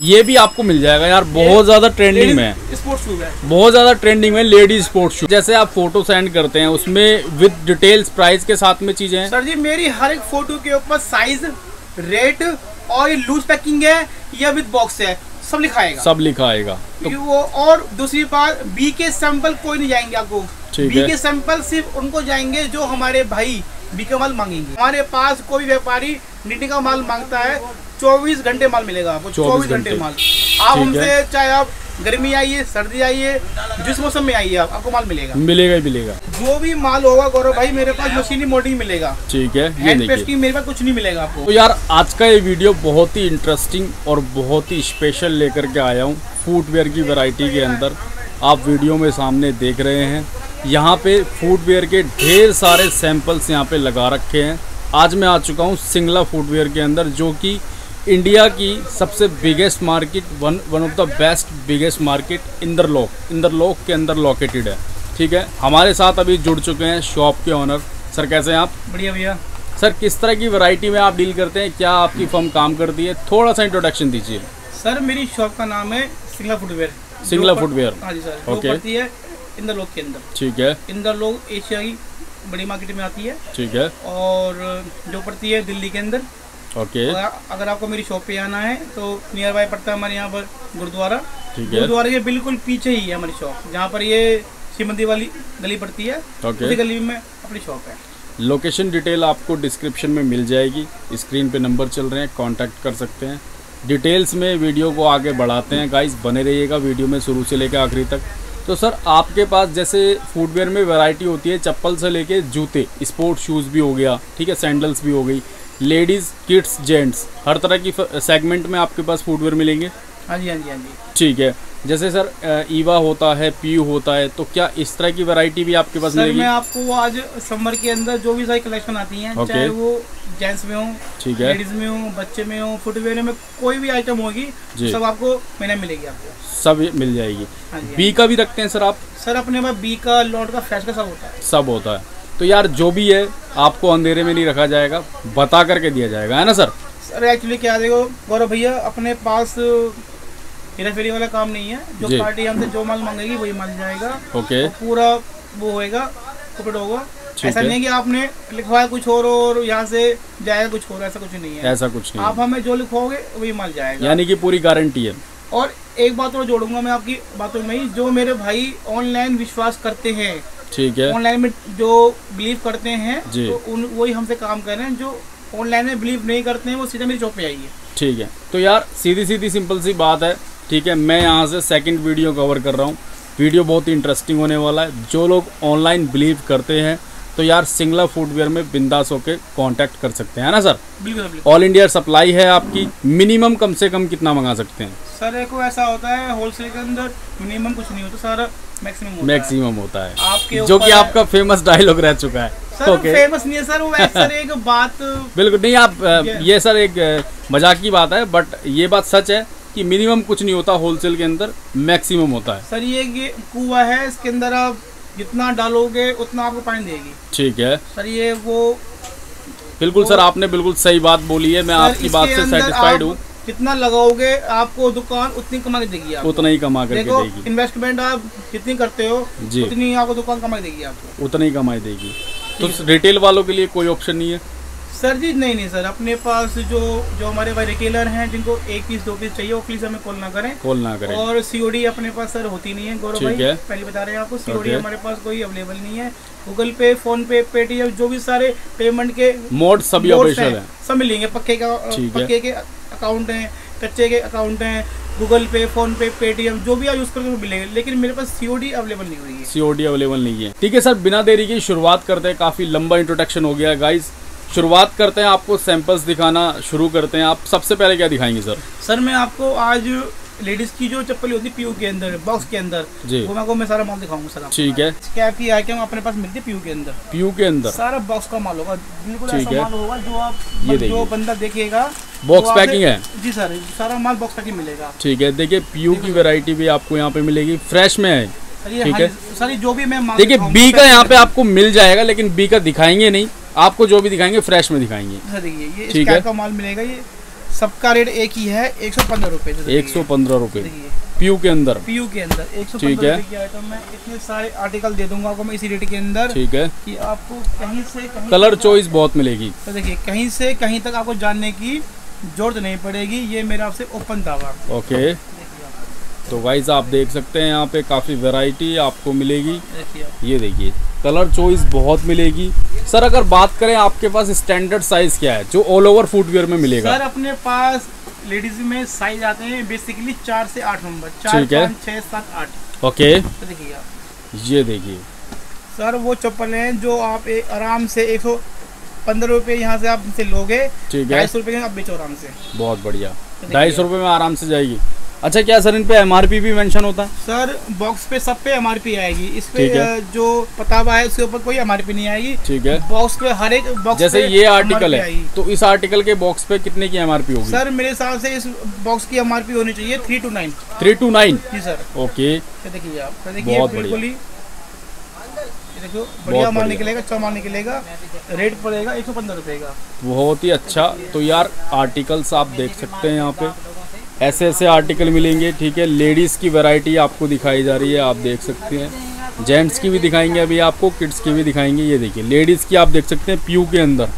ये भी आपको मिल जाएगा यार बहुत ज़्यादा ट्रेंडिंग में। है स्पोर्ट्स शूज़ है। बहुत ज़्यादा ट्रेंडिंग में लेडीज़ स्पोर्ट्स शूज़ जैसे आप फ़ोटो सेंड करते हैं उसमें विद डिटेल्स प्राइस के साथ में चीज़ें सर जी मेरी हर एक फ़ोटो के ऊपर साइज़ रेट और ये लूज पैकिंग है या विद बॉक्स है सब लिखाएगा। सब लिखा आएगा तो वो और दूसरी बात बी के सैंपल कोई नहीं जाएँगे आपको। बी के सैंपल सिर्फ़ उनको जाएँगे जो हमारे भाई बी माल मांगेंगे। हमारे पास कोई व्यापारी नीति का माल माँगता है चौबीस घंटे माल मिलेगा आपको 24 चौबीस घंटे। माल। आप हमसे चाहे आप गर्मी आइए सर्दी आइए जिस मौसम में आइए आप आपको माल मिलेगा। मिलेगा ही मिलेगा। जो भी माल होगा गौरव भाई मेरे पास मशीनी मोल्डिंग मिलेगा। ठीक है ये हैंड पेस्टिंग मेरे पास कुछ नहीं मिलेगा आपको। तो यार आज का ये वीडियो बहुत ही इंटरेस्टिंग और बहुत ही स्पेशल लेकर के आया हूँ। फुटवेयर की वैरायटी के अंदर। आप वीडियो में सामने देख रहे हैं। यहाँ पे फुटवेयर के ढेर सारे सैंपल्स यहाँ पे लगा रखे हैं। आज मैं आ चुका हूँ सिंगला फुटवेयर के अंदर जो कि इंडिया की सबसे biggest market one one of the best biggest market Inderlok Inderlok के अंदर लोकेटेड है। ठीक है? हमारे साथ अभी जुड़ चुके हैं शॉप के ऑनर सर कैसे हैं आप? बढ़िया भैया। सर किस तरह की वैरायटी में आप डील करते हैं? क्या आपकी फर्म काम करती है? थोड़ा सा इंट्रोडक्शन दीजिए। सर मेरी शॉप का नाम है सिंगला फुटवेयर सिंगला फुटवेयर। हाँ जी सर ओके। इंदर लोग के अंदर। ठीक है। इंदर लोग एशिया की बड़ी मार्केट में आती है। ठीक है। और जो पड़ती है दिल्ली के अंदर। ओके। अगर आपको मेरी शॉप पे आना है तो नियर बाय पड़ता है हमारे यहाँ पर गुरुद्वारा। ठीक है। गुरुद्वारे के बिल्कुल पीछे ही है हमारी शॉप जहाँ पर ये श्रीमंदी वाली गली पड़ती है। उसी गली में अपनी शॉप है। लोकेशन डिटेल आपको डिस्क्रिप्शन में मिल जाएगी। स्क्रीन पे नंबर चल रहे हैं कांटेक्ट कर सकते हैं। डिटेल्स में वीडियो को आगे बढ़ाते हैं गाइस बने रहिएगा वीडियो में शुरू से लेकर आखिरी तक। तो सर आपके पास जैसे फुटवेयर में वैरायटी होती है चप्पल से लेके जूते स्पोर्ट शूज़ भी हो गया ठीक है सैंडल्स भी हो गई लेडीज़ किड्स जेंट्स हर तरह की सेगमेंट में आपके पास फुटवेयर मिलेंगे? हाँ जी हाँ जी हाँ जी। ठीक है। जैसे सर ईवा होता है पीयू होता है तो क्या इस तरह की वैरायटी भी आपके पास सर मिलेगी? मैं आपको आज समर के अंदर जो भी सारी कलेक्शन आती हैं ओके। चाहे वो जेंट्स में हो ठीक है. लेडीज़ में हो बच्चे में हो फुटवेयर में कोई भी आइटम होगी सब आपको मैंने मिलेगी आपको. सब मिल जाएगी. हाँ बी का भी रखते हैं सर आप? सर अपने पास बी का लॉट का फ्रेश का सब होता है. सब होता है. तो यार जो भी है आपको अंधेरे में नहीं रखा जाएगा बता करके दिया जाएगा है ना सर? सर एक्चुअली क्या देखो गौरव भैया अपने पास हेरा फेरी वाला काम नहीं है। जो पार्टी हमसे जो माल मांगेगी वही माल जाएगा। ओके। पूरा वो होएगा कपड़ होगा। ऐसा नहीं है कि आपने लिखवाया कुछ और और यहाँ से जाएगा कुछ और ऐसा कुछ नहीं है। ऐसा कुछ नहीं आप हमें जो लिखवाओगे वही माल जाएगा। यानी कि पूरी गारंटी है। और एक बात और जोड़ूँगा मैं आपकी बातों में ही जो मेरे भाई ऑनलाइन विश्वास करते हैं ठीक है। ऑनलाइन में जो बिलीव करते हैं। तो उन वही हमसे काम कर रहे हैं। जो ऑनलाइन में बिलीव नहीं करते हैं वो सीधे मेरी शॉप पे आइए। ठीक है। तो यार सीधी सीधी सिंपल सी बात है। ठीक है मैं यहाँ से सेकंड वीडियो कवर कर रहा हूँ। वीडियो बहुत ही इंटरेस्टिंग होने वाला है। जो लोग ऑनलाइन बिलीव करते हैं तो यार सिंगला फुटवेयर में बिंदास होके कांटेक्ट कर सकते हैं ना सर? बिल्कुल ऑल इंडिया सप्लाई है आपकी। मिनिमम कम से कम कितना मंगा सकते हैं? सर देखो ऐसा होता है होलसेल के अंदर मिनिमम कुछ नहीं होता सर मैक्सिमम होता मैक्सिमम होता है। आपके जो कि आपका फ़ेमस डायलॉग रह चुका है। सर ओके फ़ेमस नहीं है सर वो ऐसा एक बात बिल्कुल नहीं आप ये सर एक मज़ाक की बात है बट ये बात सच है। कि मिनिमम कुछ नहीं होता होलसेल के अंदर मैक्सिमम होता है। सर ये कुआ है इसके अंदर आप जितना डालोगे उतना आपको पानी देगी। ठीक है। सर ये वो बिल्कुल सर आपने बिल्कुल सही बात बोली है मैं आपकी बात से सेटिस्फाइड हूँ। जितना लगाओगे आपको दुकान उतनी कमा के देगी आपको। उतना ही कमा करके देखो देगी। इन्वेस्टमेंट आप जितनी करते हो जी। उतनी आपको दुकान कमा के देगी आपको। उतना ही कमाई देगी। तो रिटेल वालों के लिए कोई ऑप्शन नहीं है। सर जी नहीं नहीं सर। अपने पास जो जो हमारे भाई रिटेलर हैं जिनको एक पीस दो पीस चाहिए वो प्लीज़ हमें कॉल ना करें। कॉल ना करें। और सीओडी अपने पास सर होती नहीं है गौरव भाई। है। पहले बता रहे हैं आपको सीओडी। हमारे पास कोई अवेलेबल नहीं है। गूगल पे फ़ोन पे पेटीएम जो भी सारे पेमेंट के मोड सभी ऑपरेशन है सब मिलेंगे पक्के का पक्के के अकाउंट हैं कच्चे के अकाउंट हैं गूगल पे फ़ोन पे पेटीएम जो भी आप यूज़ करोगे वो मिलेंगे। लेकिन मेरे पास सीओडी अवेलेबल नहीं हो। रही है सीओडी अवेलेबल नहीं है। ठीक है सर बिना देरी की शुरुआत करते हैं। काफ़ी लंबा इंट्रोडक्शन हो गया गाइस शुरुआत करते हैं आपको सैंपल्स दिखाना शुरू करते हैं। आप सबसे पहले क्या दिखाएँगे सर सर मैं आपको आज लेडीज़ की जो चप्पल होती है पीयू के अंदर बॉक्स के अंदर जी। वो मैं आपको मैं सारा माल दिखाऊँगा सर ठीक है। कैप की आइटम अपने पास मिलती है पीयू के अंदर? पीयू के अंदर? सारा बॉक्स का माल होगा बिल्कुल ऐसा है। माल होगा जो आप ये जो बंदा देखेगा बॉक्स पैकिंग है? जी सर सारा माल बॉक्स पैकिंग मिलेगा। ठीक है। देखिए पीयू की वेरायटी भी आपको यहाँ पे मिलेगी। फ्रेश में है। ठीक हाँ है। सर जो भी मैं देखिए बी का यहाँ पे आपको मिल जाएगा लेकिन बी का दिखाएँगे नहीं। आपको जो भी दिखाएँगे फ्रेश में दिखाएँगे। देखिए ये ठीक है। का माल मिलेगा ये सबका रेट एक ही है एक सौ पंद्रह रुपए एक सौ पंद्रह रुपये देखिए। पीयू के अंदर। पीयू के अंदर एक सौ ठीक है। रुपए की आइटम में इतने सारे आर्टिकल दे दूँगा आपको मैं इसी रेट के अंदर ठीक है। कि आपको कहीं से कहीं कलर चॉइस बहुत मिलेगी। तो देखिए कहीं से कहीं तक आपको जानने की ज़रूरत नहीं पड़ेगी ये मेरा आपसे ओपन दावा। ओके। तो गाइस आप देख सकते हैं यहाँ पे काफ़ी वैरायटी आपको मिलेगी। ये देखिए कलर चॉइस बहुत मिलेगी। सर अगर बात करें आपके पास स्टैंडर्ड साइज़ क्या है जो ऑल ओवर फुटवेयर में मिलेगा? सर अपने पास लेडीज़ में साइज़ आते हैं बेसिकली चार से आठ नंबर चार ठीक है। पाँच छः सात आठ। ओके। तो देखिए आप। ये देखिए। सर वो चप्पल है जो आप एक आराम से एक सौ पंद्रह रुपये यहाँ से आप लोगे ठीक है। ढाई सौ रुपये के आप बेचो आराम से। बहुत बढ़िया। ढाई सौ रुपये में आराम से जाएगी। अच्छा क्या सर इन पे एमआरपी भी मेंशन होता है? सर बॉक्स पे सब पे एमआरपी आएगी। इस पे। जो पता हुआ है उसके ऊपर कोई एमआरपी नहीं आएगी। ठीक है। बॉक्स पे हर एक बॉक्स जैसे पे ये आर्टिकल है तो इस आर्टिकल के बॉक्स पे कितने की एमआरपी होगी? सर मेरे हिसाब से इस बॉक्स की एमआरपी होनी चाहिए three two nine three two nine जी सर। ओके देखिए आप देखिए बहुत बिल्कुल देखो बढ़िया माल निकलेगा अच्छा माल निकलेगा। रेट पड़ेगा एक सौ पंद्रह रुपये का। बहुत ही अच्छा। तो यार आर्टिकल्स आप देख सकते हैं यहाँ पे। ऐसे ऐसे आर्टिकल मिलेंगे ठीक है? लेडीज़ की वैरायटी आपको दिखाई जा रही है आप देख सकते हैं। जेंट्स की भी दिखाएँगे अभी आपको किड्स की भी दिखाएँगे ये देखिए। लेडीज़ की आप देख सकते हैं पीयू के अंदर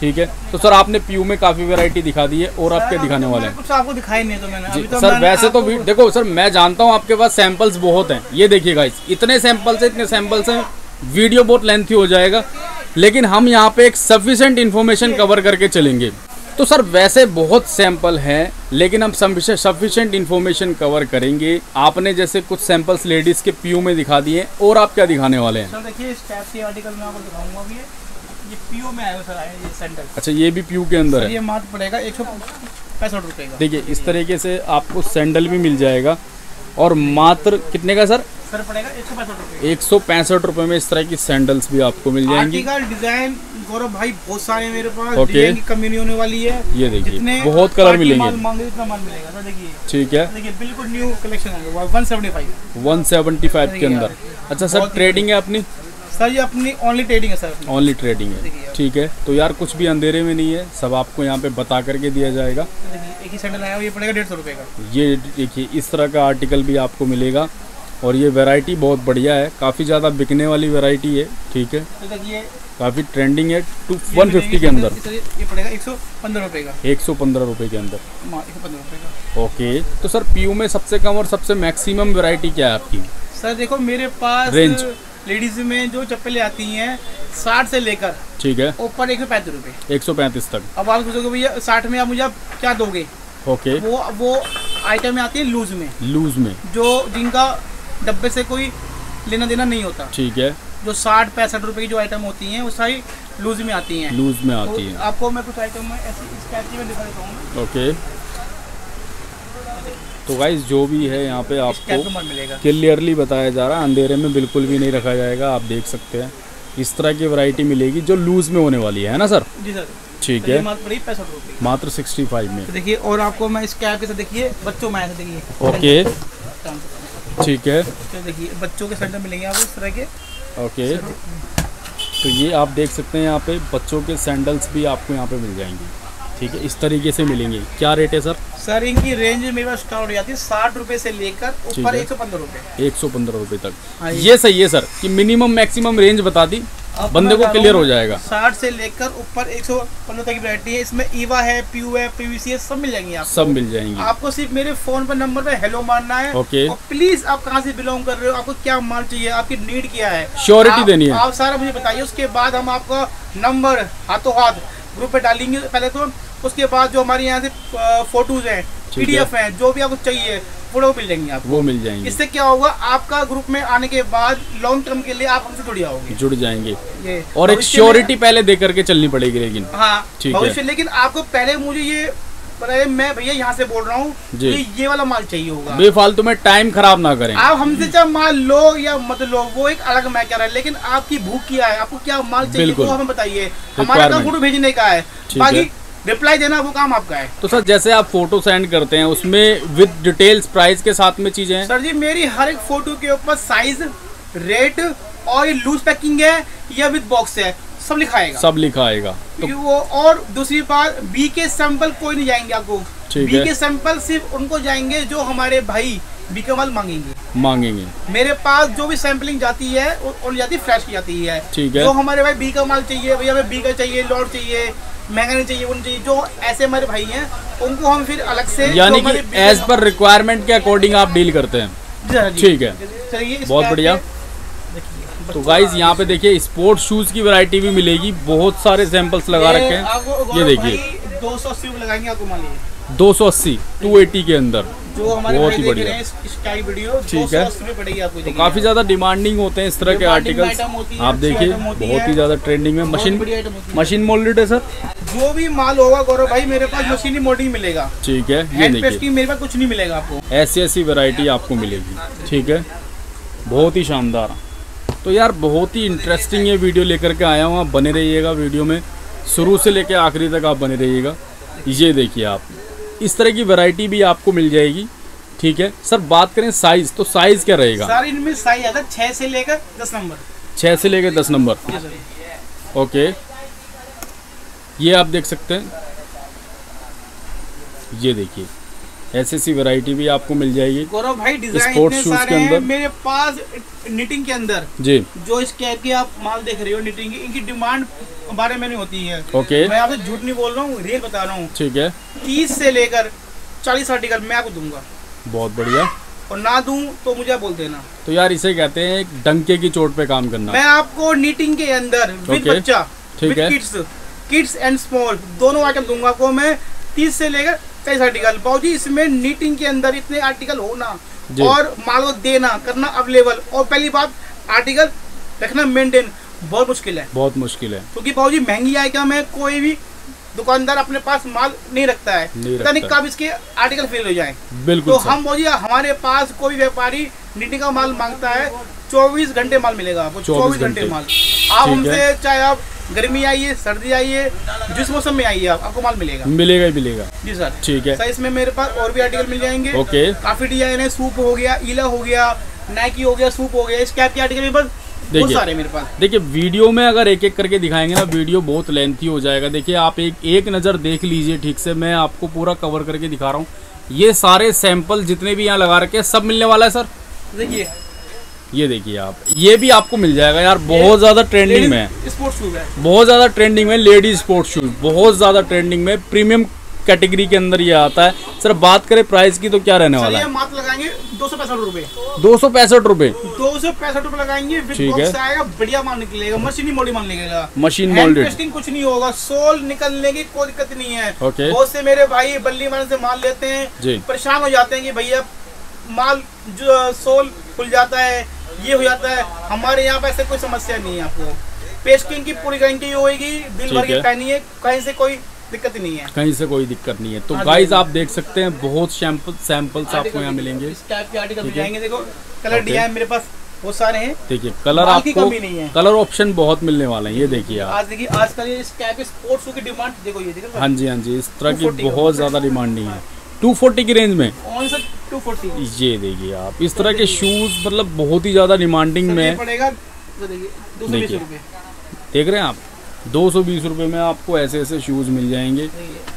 ठीक है? तो सर आपने पीयू में काफ़ी वैरायटी दिखा दी है और आप क्या दिखाने वाले हैं? कुछ आपको दिखाई नहीं तो मैंने जी तो सर मैंने वैसे तो वी- देखो सर मैं जानता हूँ आपके पास सैंपल्स बहुत हैं। ये देखिएगा गाइस इतने सैंपल्स हैं इतने सैंपल्स हैं वीडियो बहुत लेंथी हो जाएगा लेकिन हम यहाँ पे एक सफिशेंट इन्फॉर्मेशन कवर करके चलेंगे। तो सर वैसे बहुत सैंपल हैं लेकिन हम सफिशेंट इन्फॉर्मेशन कवर करेंगे। आपने जैसे कुछ सैंपल्स लेडीज़ के पीयू में दिखा दिए और आप क्या दिखाने वाले हैं? सर देखिए इस टाइप के आर्टिकल मैं आपको दिखाऊँगा भी ये ये पीयू में आया सर ये सैंडल अच्छा ये भी पीयू के अंदर है? ये मात्र पड़ेगा एक सौ पैंसठ रुपये देखिये देखिए इस तरीके से आपको सैंडल भी मिल जाएगा। और मात्र कितने का सर? सर पड़ेगा एक सौ पैंसठ रुपये रुपये में इस तरह की सैंडल्स भी आपको मिल जाएँगी। डिज़ाइन गौरव भाई बहुत सारे मेरे पास। ओके। कमी नहीं होने वाली है। ये देखिए बहुत कलर मिलेंगे। ठीक है। बिल्कुल new collection one seventy five के अंदर। अच्छा सर ट्रेडिंग है अपनी? सर ये अपनी ओनली ट्रेडिंग है सर ओनली ट्रेडिंग है। ठीक है तो यार कुछ भी अंधेरे में नहीं है सब आपको यहाँ पे बता करके दिया जाएगा। एक ही सैंडल आया ये पड़ेगा डेढ़ सौ रुपये का। ये देखिए इस तरह का आर्टिकल भी आपको मिलेगा और ये वैरायटी बहुत बढ़िया है। काफ़ी ज़्यादा बिकने वाली वैरायटी है ठीक है। तो काफ़ी ट्रेंडिंग है टू वन फिफ्टी के अंदर। ये पड़ेगा एक सौ पंद्रह रुपये का। एक सौ पंद्रह रुपये के अंदर। हाँ, ओके तो सर पीयू में सबसे कम और सबसे मैक्सिमम वैरायटी क्या है आपकी? सर देखो मेरे पास रेंज। लेडीज़ में जो चप्पलें आती हैं साठ से लेकर ठीक है। ऊपर एक सौ पैंतीस रुपये एक सौ पैंतीस तक। अब आप सोचोगे भैया साठ में आप मुझे आप क्या दोगे? ओके। वो वो आइटम आती है लूज में। लूज में। जो जिनका डब्बे से कोई लेना देना नहीं होता। ठीक है। जो साठ पैंसठ रुपए की जो आइटम होती हैं वो सारी लूज में आती हैं। लूज में तो आती है। आपको मैं कुछ आइटम ऐसी इस टाइप की मैं दिखा देता हूँ। ओके। तो गाइज़ जो भी है यहाँ पे आपको क्लियरली बताया जा रहा है। अंधेरे में बिल्कुल भी नहीं रखा जाएगा आप देख सकते हैं। इस तरह की वैरायटी मिलेगी जो लूज में होने वाली है ना सर जी सर ठीक तो है। मात्र 65 में। तो देखिए और आपको मैं इस कैप के साथ देखिए बच्चों में देखिए। ओके। ठीक है। तो देखिए बच्चों के सैंडल मिलेंगे आपको इस तरह के। ओके। तो ये आप देख सकते हैं यहाँ पे बच्चों के सैंडल्स भी आपको यहाँ पे मिल जाएँगे। ठीक है इस तरीके से मिलेंगे। क्या रेट है सर सर इनकी रेंज मेरे पास स्टार्ट हो जाती है साठ रुपए से लेकर ऊपर एक सौ पंद्रह रुपए। एक सौ पंद्रह रुपये तक। ये- ये सही है सर कि मिनिमम मैक्सिमम रेंज बता दी बंदे को क्लियर हो जाएगा। साठ से लेकर ऊपर एक सौ पंद्रह तक की वैरायटी है। इसमें ईवा है पीयू है पीवीसी है सब मिल जाएँगी आपको। सब मिल जाएँगी। आपको सिर्फ़ मेरे फ़ोन पर नंबर पे हेलो मारना है। ओके। और प्लीज़ आप कहाँ से बिलोंग कर रहे हो आपको क्या माल चाहिए आपकी नीड क्या है। श्योरिटी देनी है। आप सारा मुझे बताइए उसके बाद हम आपका नंबर हाथों हाथ ग्रुप पे डालेंगे। पहले तो उसके बाद जो हमारे यहाँ से फ़ोटोज़ हैं पीडीएफ हैं। जो भी आपको चाहिए फ़ोटो मिल जाएँगे आपको। वो मिल जाएँगे। इससे क्या होगा आपका ग्रुप में आने के बाद लॉन्ग टर्म के लिए आप हमसे जुड़ जाओगे। जुड़ जाएँगे। ये और एक श्योरिटी पहले दे करके चलनी पड़ेगी लेकिन। हाँ ठीक है। लेकिन आपको पहले मुझे ये बताइए मैं भैया यहाँ से बोल रहा हूँ। ये वाला माल चाहिए होगा। बेफालतू में टाइम खराब ना करें। आप हमसे चाहे माल लो या मत लो वो एक अलग मैटर है लेकिन आपकी भूख क्या है आपको क्या माल चाहिए। वो हमें बताइए। हमारा फ़ोटो भेजने का है। बाकी। रिप्लाई देना वो काम आपका है। तो सर जैसे आप फ़ोटो सेंड करते हैं उसमें विद डिटेल्स प्राइस के साथ में चीज़ें हैं? सर जी मेरी हर एक फ़ोटो के ऊपर साइज़ रेट और ये लूज पैकिंग है या विद बॉक्स है सब लिखा आएगा सब लिखा आएगा तो वो और दूसरी बात बी के सैंपल कोई नहीं जाएँगे आपको। बी के सैंपल सिर्फ़ उनको जाएँगे जो हमारे भाई बीकेमल मांगेंगे। मांगेंगे। मेरे पास जो भी सैंपलिंग जाती है वो वो जाती फ्रेश की जाती है। ठीक है। जो हमारे भाई बी का माल चाहिए भैया हमें बी का चाहिए लॉट चाहिए महँगा नहीं चाहिए वो नहीं चाहिए जो ऐसे हमारे भाई हैं उनको हम फिर अलग से यानी कि एज पर रिक्वायरमेंट के अकॉर्डिंग आप डील करते हैं। हाँ। ठीक है। चलिए बहुत बढ़िया। तो गाइज़ यहाँ पे देखिए स्पोर्ट्स शूज़ की वैरायटी भी मिलेगी। बहुत सारे सैंपल्स लगा रखे हैं। ये देखिए। दो सौ अस्सी लगाएँगे आपको मान लीजिए। 280 280 के अंदर। जो हमारे बहुत ही बढ़िया। ठीक है। अस्सी तो काफ़ी ज़्यादा डिमांडिंग होते हैं इस तरह के आर्टिकल्स आप देखिए बहुत ही। ज़्यादा ट्रेंडिंग में। मशीन। मशीन मोल्डेड है। सर जो भी माल होगा गौरव भाई मेरे पास मशीनी मोल्डिंग मिलेगा। ठीक है ये देखिए। मेरे पास कुछ नहीं मिलेगा आपको। ऐसी ऐसी वैरायटी आपको मिलेगी ठीक है? बहुत ही शानदार। तो यार बहुत ही इंटरेस्टिंग ये वीडियो लेकर के आया हूँ आप बने रहिएगा वीडियो में। शुरू से लेकर आखिरी तक आप बने रहिएगा। ये देखिए आप इस तरह की वैरायटी भी आपको मिल जाएगी ठीक है? सर बात करें साइज़ तो साइज़ क्या रहेगा? सारी इनमें साइज़ आता है छह से लेकर दस नंबर। छः से लेकर दस नंबर। ओके ये आप देख सकते हैं। ये देखिए ऐसी ऐसी वैरायटी भी आपको मिल जाएगी। गौरव भाई डिज़ाइन इतने सारे के अंदर? मेरे पास निटिंग के अंदर। जी। जो इस कैप की आप माल देख रहे हो निटिंग की इनकी डिमांड बारे में नहीं होती है। ओके मैं आपसे झूठ नहीं बोल रहा हूँ रियल बता रहा हूँ। ठीक है। तीस से लेकर चालीस आर्टिकल मैं आपको दूँगा। बहुत बढ़िया। और ना दूँ तो मुझे बोल देना। तो यार इसे कहते हैं एक डंके की चोट पे काम करना। मैं आपको नीटिंग के अंदर विद बच्चा ठीक है। किड्स एंड स्मॉल दोनों आइटम दूँगा आपको मैं तीस से लेकर तेईस आर्टिकल बाबूजी इसमें नीटिंग के अंदर इतने आर्टिकल होना और माल देना करना अवेलेबल और पहली बात आर्टिकल रखना मेंटेन बहुत मुश्किल है। बहुत मुश्किल है। क्योंकि बाबूजी महँगी आइटम है कोई भी दुकानदार अपने पास माल नहीं रखता है। पता नहीं। कब इसके आर्टिकल फेल हो जाए। बिल्कुल तो हम बोलिए हमारे पास कोई व्यापारी नीटिंग का माल माँगता है चौबीस घंटे माल मिलेगा आपको चौबीस घंटे। माल। आप हमसे चाहे आप गर्मी आइए सर्दी आइए जिस मौसम में आइए आप आपको माल मिलेगा। मिलेगा ही मिलेगा। जी सर। ठीक है। सर इसमें मेरे पास और भी आर्टिकल मिल जाएँगे। ओके। काफ़ी डिज़ाइन है सूप हो गया ईला हो गया नाइकी हो गया सूप हो गया इस कैप के आर्टिकल मेरे पास देखिए। सारे मेरे पास। देखिए वीडियो में अगर एक एक करके दिखाएँगे ना वीडियो बहुत लेंथी हो जाएगा। देखिए आप एक एक नज़र देख लीजिए ठीक से मैं आपको पूरा कवर करके दिखा रहा हूँ। ये सारे सैंपल जितने भी यहाँ लगा रखे हैं सब मिलने वाला है सर? देखिए ये देखिए आप ये भी आपको मिल जाएगा यार बहुत ज़्यादा ट्रेंडिंग में। स्पोर्ट्स शूज़ है। बहुत ज़्यादा ट्रेंडिंग में लेडीज़ स्पोर्ट्स शूज़ बहुत ज़्यादा ट्रेंडिंग में प्रीमियम कैटेगरी के अंदर ये आता है। सर बात करें प्राइस की तो क्या रहने वाला है? मात्र लगाएँगे दो सौ पैंसठ रुपए। दो सौ पैंसठ रुपये दो सौ पैंसठ रुपए लगाएँगे ठीक है। आएगा बढ़िया माल निकलेगा मशीनी मोडी माल निकलेगा। मशीन मोल्डेड कुछ नहीं होगा सोल निकलने की कोई दिक्कत नहीं है। Okay. बहुत से मेरे भाई बल्ली माल से माल लेते हैं परेशान हो जाते हैं कि भैया माल जो सोल खुल जाता है ये हो जाता है। हमारे यहाँ पे ऐसे कोई समस्या नहीं है आपको। पेस्टिंग की पूरी गारंटी होगी ठीक भर के है। है कहीं से कोई दिक्कत नहीं है। कहीं से कोई दिक्कत नहीं है। तो हाँ जी, गाइस हाँ आप देख सकते हैं बहुत सैंपल सैंपल्स आपको यहाँ मिलेंगे। इस टाइप के आर्टिकल मिल ठीक है। जाएँगे देखो कलर. डिज़ाइन मेरे पास बहुत सारे हैं। देखिए कलर आपको कमी नहीं है। कलर ऑप्शन बहुत मिलने वाले हैं ये देखिए आप। आज देखिए आजकल ये इस टाइप के स्पोर्ट्स की डिमांड देखो ये देखो। हाँ जी हाँ जी इस तरह की बहुत ज़्यादा डिमांड नहीं है। 240 की रेंज में? कौन सा टू फोर्टी? ये देखिए आप इस तरह के शूज़ मतलब बहुत ही ज़्यादा डिमांडिंग में पड़ेगा देखिए देख रहे हैं आप? दो सौ बीस रुपये में आपको ऐसे ऐसे शूज़ मिल जाएँगे।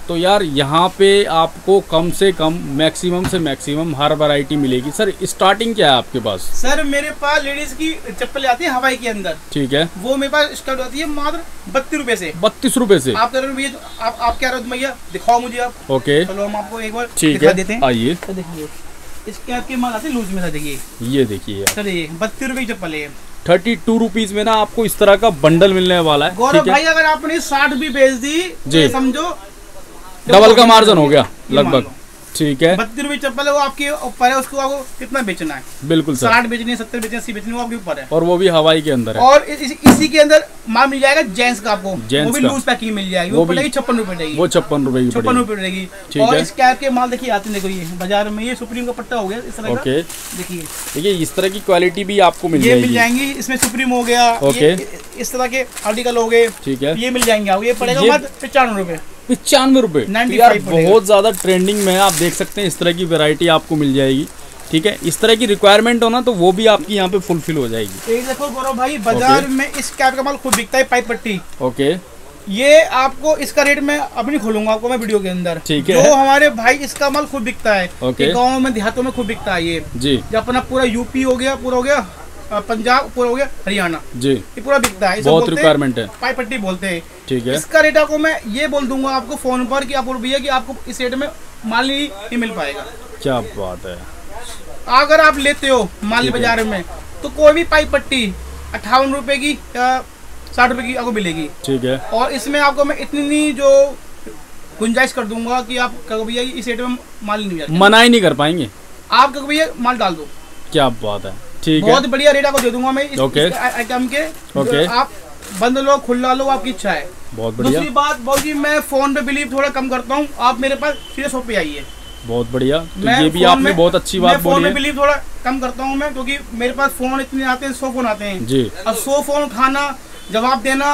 तो यार यहाँ पे आपको कम से कम मैक्सिमम से मैक्सिमम हर वैरायटी मिलेगी। सर स्टार्टिंग क्या है आपके पास? सर मेरे पास लेडीज़ की चप्पल आती है हवाई के अंदर। ठीक है। वो मेरे पास स्टार्ट होती है मात्र बत्तीस रूपए से। बत्तीस रूपए से? आप कह रहे हो भैया तो आप आप क्या रहे हो भैया? दिखाओ मुझे आप। ओके। चलो हम आपको एक बार ठीक है देते हैं। आइए। तो देखिए इसके आपके माल आते लूज में देखिए। ये देखिए सर ये बत्तीस रुपए की चप्पल है। थर्टी टू रुपीज़ में ना आपको इस तरह का बंडल मिलने वाला है गौरव भाई अगर आपने साठ भी बेच दी जी। तो समझो डबल का मार्जिन हो गया लगभग। ठीक है। बत्तीस रुपए चप्पल है वो आपके ऊपर है उसको आपको कितना बेचना है? बिल्कुल साठ बेचनी है सत्तर बेचनी है अस्सी बेचनी वो आपके ऊपर है। और वो भी हवाई के अंदर है। और इस, के अंदर माल मिल जाएगा जेंट्स का आपको। जेंट्स वो भी लूज पैकिंग मिल जाएगी। वो पड़ेगी छप्पन रुपए पड़ेगी। वो छप्पन रुपए की छप्पन रुपए पड़ेगी। और इस कैप के माल देखिए आते देखो ये बाज़ार में ये सुप्रीम का पट्टा हो गया इस तरह ओके। देखिए। देखिए इस तरह की क्वालिटी भी आपको मिल ये मिल जाएगी जाएँगी इसमें सुप्रीम हो गया ओके। इस तरह के आर्टिकल हो गए ठीक है। ये मिल जाएँगे आपको ये पड़ेगा पचानवे रुपए। पचानवे रुपए। तो 95 यार बहुत ज़्यादा ट्रेंडिंग में है आप देख सकते हैं इस तरह की वैरायटी आपको मिल जाएगी ठीक है? इस तरह की रिक्वायरमेंट हो ना तो वो भी आपकी यहाँ पे फुलफिल हो जाएगी। एक देखो गौरव भाई बाज़ार में इस कैप का माल खूब बिकता है पाइप पट्टी। ओके ये आपको इसका रेट मैं अभी खोलूँगा आपको मैं वीडियो के अंदर। ठीक है। जो हमारे भाई इसका माल खूब बिकता है। गाँव में देहातों में खूब बिकता है ये। जी। अपना पूरा यूपी हो गया पूरा हो गया। पंजाब पूरा हो गया हरियाणा। जी। ये पूरा बिकता है। बहुत रिक्वायरमेंट है पाइप पट्टी बोलते हैं। ठीक है। इसका रेट आपको मैं ये बोल दूँगा आपको फ़ोन पर कि आप भैया कि आपको इस रेट में माल नहीं, मिल पाएगा। क्या बात है। अगर आप लेते हो माली बाज़ार में तो कोई भी पाई पट्टी अट्ठावन रुपए की या साठ रुपए की आपको मिलेगी। ठीक है। और इसमें आपको मैं इतनी जो गुंजाइश कर दूँगा कि आप भैया इस रेट में माल नहीं मना ही नहीं कर पाएँगे। आप भैया माल डाल दो। क्या बात है। ठीक है। बहुत बढ़िया रेट आपको दे दूँगा मैं इस, ओके। आइटम के। ओके। आप बंद लो खुला लो आपकी इच्छा है। बहुत बढ़िया। दूसरी बात बहुत जी मैं फ़ोन पे बिलीव थोड़ा कम करता हूँ। आप मेरे पास सीधे शॉप पे आइए। बहुत बढ़िया। तो ये भी आपने बहुत अच्छी बात बोली है। बिलीव थोड़ा कम करता हूँ मैं क्योंकि मेरे पास फ़ोन इतने आते हैं सौ फ़ोन आते हैं। जी। अब सौ फ़ोन उठाना जवाब देना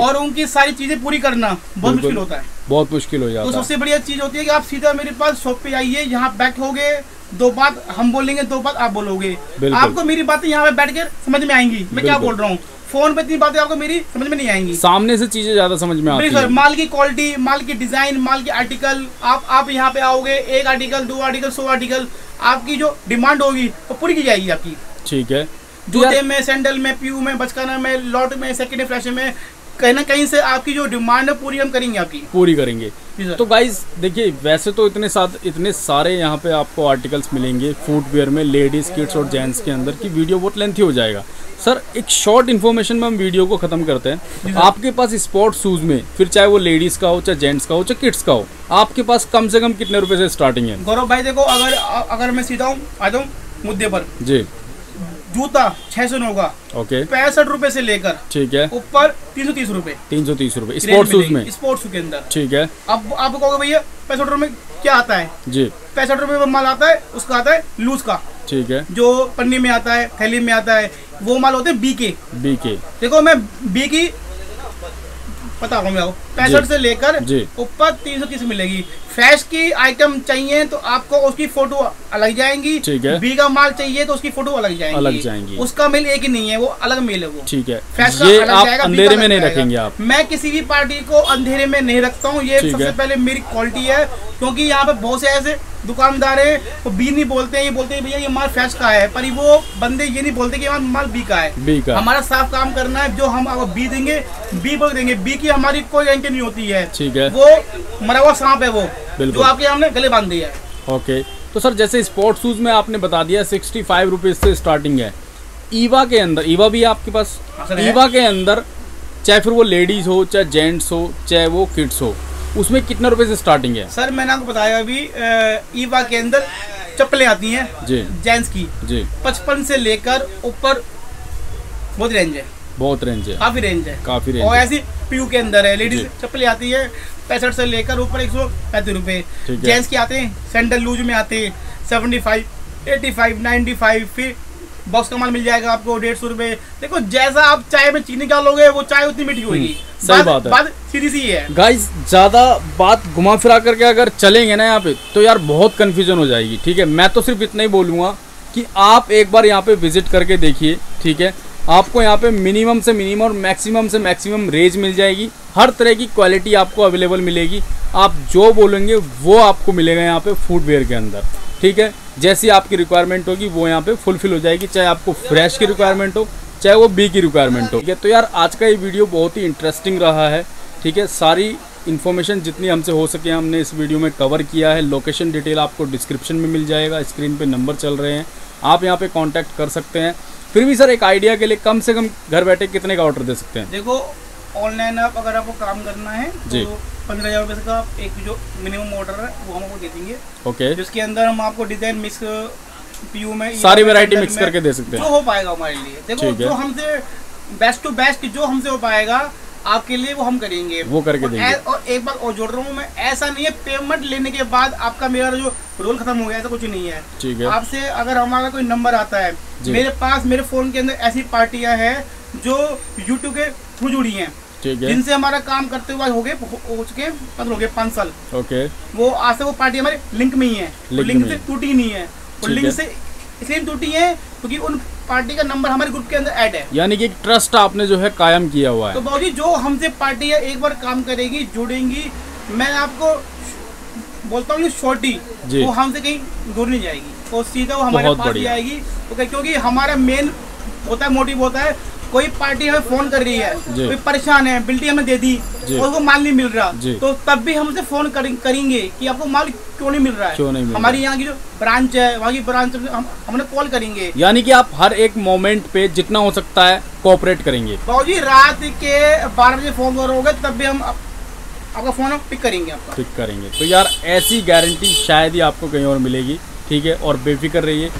और उनकी सारी चीज़ें पूरी करना बहुत मुश्किल होता है। बहुत मुश्किल हो तो जाता है। तो सबसे बढ़िया चीज़ होती है कि आप सीधा मेरे पास शॉप पे आइए यहाँ बैठ होगे दो बात हम बोलेंगे दो बात आप बोलोगे। आपको मेरी बातें यहाँ पे बैठ कर समझ में आएँगी। मैं क्या बोल रहा हूँ? फ़ोन पे इतनी बातें आपको मेरी समझ में नहीं आएँगी। सामने से चीज़ें ज़्यादा समझ में आती है। माल की क्वालिटी माल की डिज़ाइन माल की आर्टिकल आप आप यहाँ पे आओगे एक आर्टिकल दो आर्टिकल सौ आर्टिकल आपकी जो डिमांड होगी वो पूरी की जाएगी आपकी। ठीक है। जूते में सैंडल में पीयू में बचकाना में लॉट में सेकेंड फ्लैश में कहीं ना कहीं से आपकी जो डिमांड है पूरी हम करेंगे आपकी। पूरी करेंगे। तो गाइज़ देखिए वैसे तो इतने साथ इतने सारे यहाँ पे आपको आर्टिकल्स मिलेंगे फुटवेयर में लेडीज़ किड्स और जेंट्स के अंदर की वीडियो बहुत लेंथी हो जाएगा। सर एक शॉर्ट इन्फॉर्मेशन में हम वीडियो को खत्म करते हैं। आपके पास स्पोर्ट शूज़ में फिर चाहे वो लेडीज़ का हो चाहे जेंट्स का हो चाहे किड्स का हो आपके पास कम से कम कितने रुपए से स्टार्टिंग है? गौरव भाई देखो अगर अगर मैं सीधा हूँ आ जाऊँ मुद्दे पर। जी। जूता छह सौ नौ का। ओके पैंसठ रूपए से लेकर ठीक है। ऊपर तीन सौ तीस रूपए। तीन सौ तीस रूपए। स्पोर्ट शूज़ में स्पोर्ट्स के अंदर। ठीक है। अब आप कहोगे भैया पैंसठ रूपए में क्या आता है? जी। पैंसठ रूपए में माल आता है उसका आता है लूज का। ठीक है। जो पन्नी में आता है थैली में आता है वो माल होते हैं बीके बीके बी के देखो मैं बी की पता हूँ मैं पैंसठ से लेकर ऊपर तीन सौ तीस मिलेगी। फ्रेश की आइटम चाहिए तो आपको उसकी फ़ोटो अलग जाएँगी। ठीक है। बी का माल चाहिए तो उसकी फ़ोटो अलग जाएँगी। अलग जाएँगी। उसका मिल एक ही नहीं है वो अलग मेल है वो। ठीक है। फ्रेश का ये अलग आप जाएगा, अंधेरे में नहीं रखेंगे आप। मैं किसी भी पार्टी को अंधेरे में नहीं रखता हूँ ये सबसे पहले मेरी क्वालिटी है क्योंकि यहाँ पे बहुत से ऐसे दुकानदार है वो बी नहीं बोलते हैं ये बोलते हैं भैया ये माल फ्रेश का है। पर वो बंदे ये नहीं बोलते कि ये माल बी का है। बी का हमारा साफ़ काम करना है जो हम आपको बी देंगे बी बोल देंगे। बी की हमारी कोई गारंटी नहीं होती है। ठीक है। वो मरा हुआ सांप है वो जो आपके हमने गले बाँध दिया है। ओके। तो सर जैसे स्पोर्ट शूज़ में आपने बता दिया सिक्सटी फाइव रुपीज़ से स्टार्टिंग है। ईवा के अंदर ईवा भी आपके पास? हाँ ईवा के अंदर चाहे फिर वो लेडीज़ हो चाहे जेंट्स हो चाहे वो किड्स हो उसमें कितने रुपए से स्टार्टिंग है? सर मैंने आपको बताया अभी ईवा के अंदर चप्पलें आती हैं जी। जेंट्स की। जी। पचपन से लेकर ऊपर बहुत रेंज है। बहुत रेंज है। काफ़ी रेंज है। काफ़ी रेंज और ऐसी पीयू के अंदर है लेडीज़ चप्पलें आती है पैंसठ से लेकर ऊपर एक सौ पैंतीस रुपए। जेंट्स के आते हैं सैंडल लूज में आते हैं seventy five eighty five ninety five फिर बॉक्स का माल मिल जाएगा आपको डेढ़ सौ रुपए। देखो जैसा आप चाय में चीनी डालोगे वो चाय उतनी मीठी होगी। सही बात है। बात सीधी सी है। गाइस ज़्यादा बात घुमा फिरा करके अगर चलेंगे ना यहाँ पे तो यार बहुत कन्फ्यूज़न हो जाएगी ठीक है? मैं तो सिर्फ़ इतना ही बोलूँगा कि आप एक बार यहाँ पे विज़िट करके देखिए ठीक है? आपको यहाँ पे मिनिमम से मिनिमम और मैक्सिमम से मैक्सिमम रेंज मिल जाएगी। हर तरह की क्वालिटी आपको अवेलेबल मिलेगी। आप जो बोलेंगे वो आपको मिलेगा यहाँ पे फुटवेयर के अंदर। ठीक है? जैसी आपकी रिक्वायरमेंट होगी, वो यहाँ पे फुलफिल हो जाएगी, चाहे आपको फ्रेश की रिक्वायरमेंट हो, चाहे वो बी की रिक्वायरमेंट हो। ठीक है तो यार, आज का ये वीडियो बहुत ही इंटरेस्टिंग रहा है। ठीक है, सारी इन्फॉर्मेशन जितनी हमसे हो सके हमने इस वीडियो में कवर किया है। लोकेशन डिटेल आपको डिस्क्रिप्शन में मिल जाएगा स्क्रीन पे नंबर चल रहे हैं। आप यहाँ पे कांटेक्ट कर सकते हैं। फिर भी सर, एक आइडिया के लिए कम से कम घर बैठे कितने का ऑर्डर दे सकते हैं? देखो ऑनलाइन आप अगर आपको काम करना है तो पंद्रह हज़ार रुपये का एक जो मिनिमम ऑर्डर है वो हम आपको दे देंगे। ओके। जिसके अंदर हम आपको डिज़ाइन मिक्स पीयू में सारी वैरायटी मिक्स करके दे सकते हैं। जो हो पाएगा हमारे लिए। देखो जो हमसे बेस्ट टू बेस्ट जो हमसे हो पाएगा आपके लिए वो हम करेंगे। वो करके और देंगे। और एक बार और जोड़ रहा हूँ मैं ऐसा नहीं है पेमेंट लेने के बाद आपका मेरा जो रोल खत्म हो गया ऐसा कुछ नहीं है। ठीक है। आपसे अगर हमारा कोई नंबर आता है मेरे पास मेरे फ़ोन के अंदर ऐसी पार्टियाँ हैं जो यूट्यूब के थ्रू जुड़ी हैं। ठीक है। जिनसे हमारा काम करते हुए हो गए हो चुके हैं मतलब हो गए पाँच साल। ओके। वो आज से वो पार्टी हमारे लिंक में ही है लिंक लिंक से टूटी नहीं है। और लिंक से इसलिए टूटी है क्योंकि उन पार्टी का नंबर हमारे ग्रुप के अंदर ऐड है। यानी कि एक ट्रस्ट आपने जो है कायम किया हुआ है। तो बाबूजी जो हमसे पार्टी है एक बार काम करेगी जुड़ेंगी। मैं आपको बोलता हूँ छोटी वो हमसे कहीं दूर नहीं जाएगी। वो सीधा वो हमारे पास ही आएगी। तो क्योंकि हमारा मेन होता है मोटिव होता है कोई पार्टी हमें फ़ोन कर रही है कोई परेशान है बिल्टी हमें दे दी। और वो माल नहीं मिल रहा तो तब भी हमसे फ़ोन कर, करेंगे कि आपको माल क्यों नहीं मिल रहा है? क्यों नहीं मिल हमारी यहाँ की जो ब्रांच है वहाँ की ब्रांच हम हमने कॉल करेंगे। यानी कि आप हर एक मोमेंट पे जितना हो सकता है कोऑपरेट करेंगे। बाबूजी रात के बारह बजे फ़ोन करोगे तब भी हम आपका फ़ोन पिक करेंगे आपका। पिक करेंगे। तो यार ऐसी गारंटी शायद ही आपको कहीं और मिलेगी ठीक है? और बेफिक्र रहिए।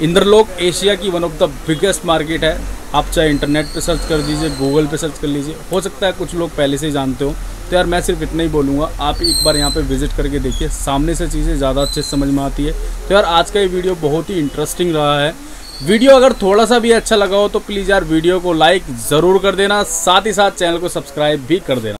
इंद्रलोक एशिया की one of the biggest market है। आप चाहे इंटरनेट पे सर्च कर दीजिए गूगल पे सर्च कर लीजिए, हो सकता है कुछ लोग पहले से ही जानते हो। तो यार, मैं सिर्फ़ इतना ही बोलूँगा, आप एक बार यहाँ पे विज़िट करके देखिए, सामने से चीज़ें ज़्यादा अच्छे समझ में आती है। तो यार, आज का ये वीडियो बहुत ही इंटरेस्टिंग रहा है। वीडियो अगर थोड़ा सा भी अच्छा लगा हो तो प्लीज़ यार वीडियो को लाइक ज़रूर कर देना, साथ ही साथ चैनल को सब्सक्राइब भी कर देना।